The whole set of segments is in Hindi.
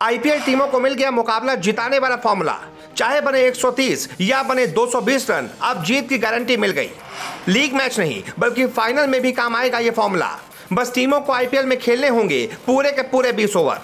आईपीएल टीमों को मिल गया मुकाबला जिताने वाला फॉर्मूला। चाहे बने 130 या बने 220 रन, अब जीत की गारंटी मिल गई। लीग मैच नहीं, बल्कि फाइनल में भी काम आएगा ये फॉर्मूला। बस टीमों को आईपीएल में खेलने होंगे पूरे के पूरे 20 ओवर।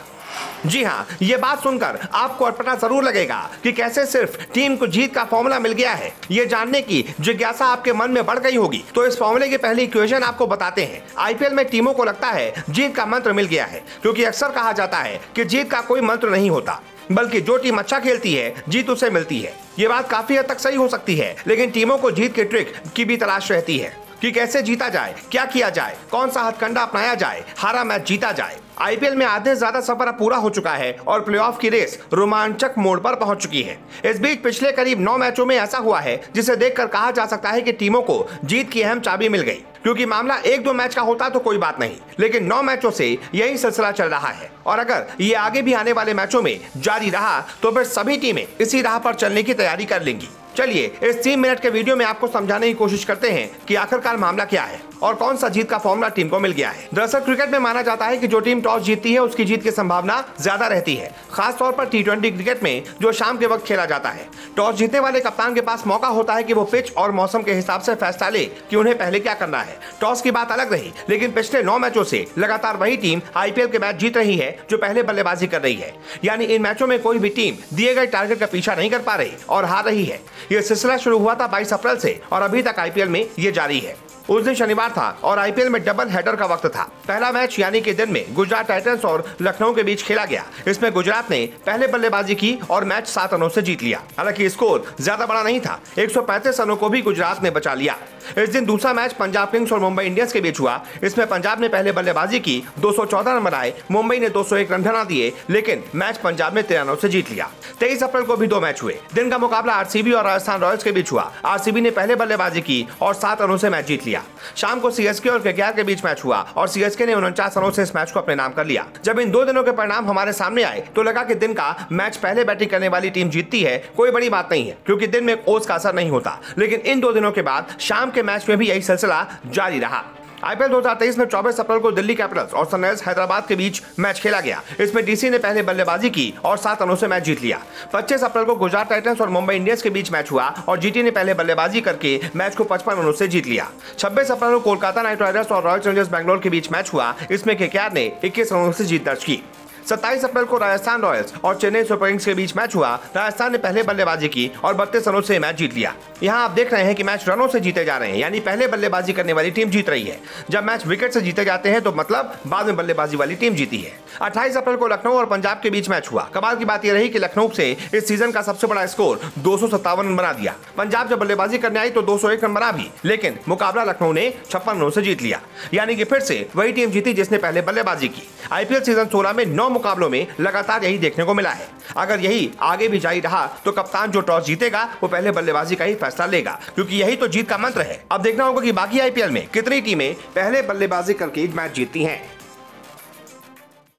जी हाँ ये बात सुनकर आपको अटपटा ज़रूर लगेगा कि कैसे सिर्फ़ टीम को जीत का फॉर्मूला मिल गया है। ये जानने की जिज्ञासा आपके मन में बढ़ गई होगी। तो इस फॉर्मूले की पहली इक्वेशन आपको बताते हैं। आईपीएल में टीमों को लगता है जीत का मंत्र मिल गया है, क्योंकि अक्सर कहा जाता है कि जीत का कोई मंत्र नहीं होता, बल्कि जो टीम अच्छा खेलती है, जीत उसे मिलती है। ये बात काफ़ी हद तक सही हो सकती है, लेकिन टीमों को जीत के ट्रिक की भी तलाश रहती है कि कैसे जीता जाए, क्या किया जाए, कौन सा हथकंडा अपनाया जाए, हारा मैच जीता जाए। आईपीएल में आधे से ज़्यादा सफ़र अब पूरा हो चुका है और प्लेऑफ की रेस रोमांचक मोड़ पर पहुँच चुकी है। इस बीच पिछले करीब नौ मैचों में ऐसा हुआ है, जिसे देखकर कहा जा सकता है कि टीमों को जीत की अहम चाबी मिल गई। क्योंकि मामला एक दो मैच का होता तो कोई बात नहीं, लेकिन नौ मैचों से यही सिलसिला चल रहा है। और अगर ये आगे भी आने वाले मैचों में जारी रहा तो फिर सभी टीमें इसी राह पर चलने की तैयारी कर लेंगी। चलिए, इस तीन मिनट के वीडियो में आपको समझाने की कोशिश करते हैं कि आखिरकार मामला क्या है और कौन सा जीत का फॉर्मूला टीम को मिल गया है। दरअसल क्रिकेट में माना जाता है कि जो टीम टॉस जीतती है, उसकी जीत की संभावना ज़्यादा रहती है खास तौर पर टी क्रिकेट में, जो शाम के वक्त खेला जाता है। टॉस जीतने वाले कप्तान के पास मौका होता है की वो पिच और मौसम के हिसाब से फैसला ले की उन्हें पहले क्या करना है। टॉस की बात अलग रही, लेकिन पिछले नौ मैचों से लगातार वही टीम आईपीएल के मैच जीत रही है, जो पहले बल्लेबाजी कर रही है। यानी इन मैचों में कोई भी टीम दिए गए टारगेट का पीछा नहीं कर पा रही और हार रही है। यह सिलसिला शुरू हुआ था बाईस अप्रैल से और अभी तक आईपीएल में ये जारी है। उस दिन शनिवार था और आईपीएल में डबल हेडर का वक्त था। पहला मैच यानी कि दिन में गुजरात टाइटंस और लखनऊ के बीच खेला गया। इसमें गुजरात ने पहले बल्लेबाजी की और मैच सात रनों से जीत लिया। हालाँकि स्कोर ज़्यादा बड़ा नहीं था 135 रनों को भी गुजरात ने बचा लिया। इस दिन दूसरा मैच पंजाब किंग्स और मुंबई इंडियंस के बीच हुआ। इसमें पंजाब ने पहले बल्लेबाजी की 214 रन बनाए, मुंबई ने 201 रन बना दिए, लेकिन मैच पंजाब ने रनों से जीत लिया। तेईस अप्रैल को भी दो मैच हुए। दिन का मुकाबला आरसीबी और राजस्थान रॉयल्स के बीच हुआ। आरसीबी ने पहले बल्लेबाजी की और सात रनों से मैच जीत लिया। शाम को सीएसके और केकेआर के बीच मैच हुआ और सीएसके ने उनचास रनों से इस मैच को अपने नाम कर लिया। जब इन दो दिनों के परिणाम हमारे सामने आए तो लगा कि दिन का मैच पहले बैटिंग करने वाली टीम जीतती है, कोई बड़ी बात नहीं है, क्योंकि दिन में ओस का असर नहीं होता। लेकिन इन दो दिनों के बाद शाम के मैच में भी यही सिलसिला जारी रहा। आईपीएल 2023 में 24 अप्रैल को दिल्ली कैपिटल्स और सनराइजर्स हैदराबाद के बीच मैच खेला गया। इसमें डीसी ने पहले बल्लेबाजी की और सात रनों से मैच जीत लिया। 25 अप्रैल को गुजरात टाइटन्स और मुंबई इंडियंस के बीच मैच हुआ और जीटी ने पहले बल्लेबाजी करके मैच को पचपन रनों से जीत लिया। 26 अप्रैल को कोलकाता नाइट राइडर्स और रॉयल चैलेंजर्स बैंगलोर के बीच मैच हुआ। इसमें के ने इक्कीस रनों से जीत दर्ज की। 27 अप्रैल को राजस्थान रॉयल्स और चेन्नई सुपर किंग्स के बीच मैच हुआ। राजस्थान ने पहले बल्लेबाजी की और बत्तीस रनों से मैच जीत लिया। यहाँ आप देख रहे हैं कि मैच रनों से जीते जा रहे हैं, यानी पहले बल्लेबाजी करने वाली टीम जीत रही है। जब मैच विकेट से जीते जाते हैं तो मतलब बाद में बल्लेबाजी वाली टीम जीती है। अट्ठाईस अप्रैल को लखनऊ और पंजाब के बीच मैच हुआ। कमाल की बात यह रही कि लखनऊ से इस सीज़न का सबसे बड़ा स्कोर दो सौ सत्तावन रन बना दिया। पंजाब जब बल्लेबाजी करने आई तो दो सौ एक रन बना भी, लेकिन मुकाबला लखनऊ ने छप्पन रनों से जीत लिया। यानी कि फिर से वही टीम जीती जिसने पहले बल्लेबाजी की। आईपीएल सीज़न 16 में नौ मुकाबलों में लगातार यही देखने को मिला है। अगर यही आगे भी जारी रहा तो कप्तान जो टॉस जीतेगा, वो पहले बल्लेबाजी का ही फैसला लेगा, क्योंकि यही तो जीत का मंत्र है। अब देखना होगा कि बाकी आईपीएल में कितनी टीमें पहले बल्लेबाजी करके मैच जीतती हैं।